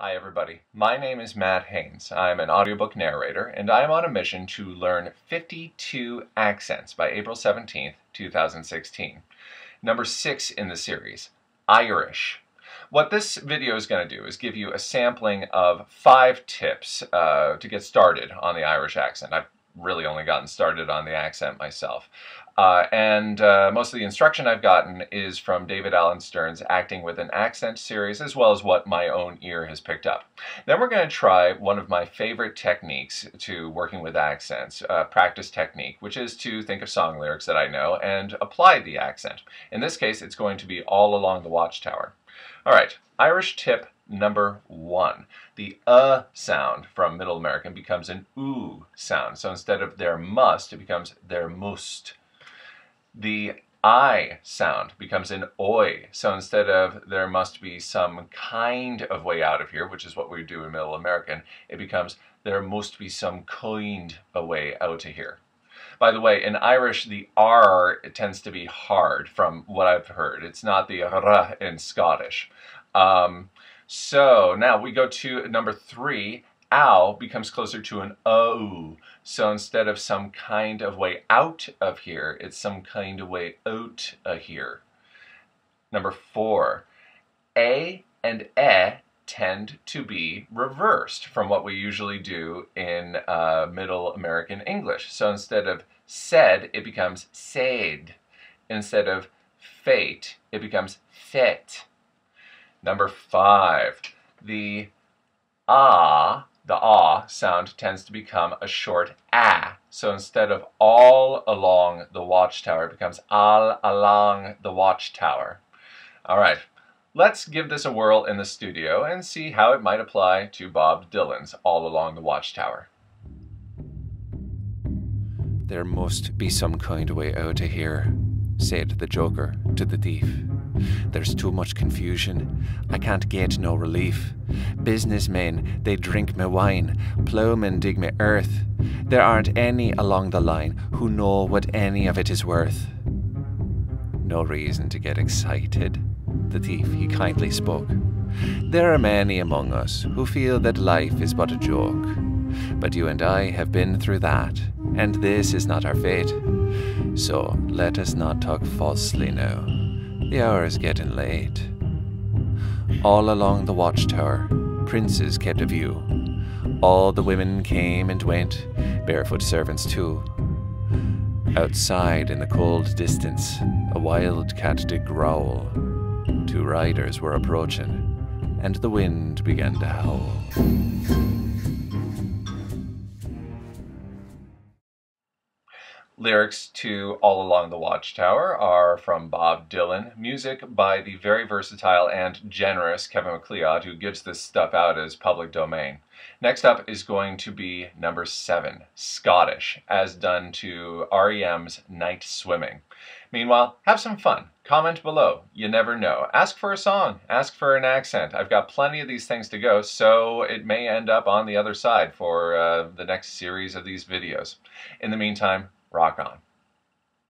Hi, everybody. My name is Matt Haynes. I'm an audiobook narrator, and I am on a mission to learn 52 accents by April 17th, 2016. Number six in the series, Irish. What this video is going to do is give you a sampling of five tips uh, to get started on the Irish accent. I've really only gotten started on the accent myself. Uh, and uh, most of the instruction I've gotten is from David Alan Stern's Acting with an Accent series, as well as what my own ear has picked up. Then we're going to try one of my favorite techniques to working with accents, uh, practice technique, which is to think of song lyrics that I know and apply the accent. In this case, it's going to be all along the watchtower. All right, Irish tip number one. The uh sound from Middle American becomes an oo sound. So instead of there must, it becomes there must. The I sound becomes an oi. So instead of there must be some kind of way out of here, which is what we do in Middle American, it becomes there must be some kind of way out of here. By the way, in Irish, the R tends to be hard from what I've heard. It's not the R in Scottish. Um, so now we go to number three. Ow becomes closer to an O. So instead of some kind of way out of here, it's some kind of way out of here. Number four. A and E tend to be reversed from what we usually do in uh, Middle American English. So instead of said, it becomes said. Instead of fate, it becomes fet. Number five, the ah, the ah sound tends to become a short ah. So instead of all along the watchtower, it becomes all along the watchtower. All right, let's give this a whirl in the studio and see how it might apply to Bob Dylan's All Along the Watchtower. There must be some kind of way out of here, said the Joker to the thief. There's too much confusion. I can't get no relief. Businessmen, they drink me wine. Plowmen dig me earth. There aren't any along the line who know what any of it is worth. No reason to get excited, the thief he kindly spoke. There are many among us who feel that life is but a joke. But you and I have been through that, and this is not our fate. So let us not talk falsely now. The hour is getting late. All along the watchtower, princes kept a view. All the women came and went, barefoot servants too. Outside in the cold distance, a wild cat did growl. Two riders were approaching, and the wind began to howl. Lyrics to All Along the Watchtower are from Bob Dylan. Music by the very versatile and generous Kevin MacLeod, who gives this stuff out as public domain. Next up is going to be number seven, Scottish, as done to REM's Nightswimming. Meanwhile, have some fun. Comment below. You never know. Ask for a song. Ask for an accent. I've got plenty of these things to go, so it may end up on the other side for uh, the next series of these videos. In the meantime, rock on.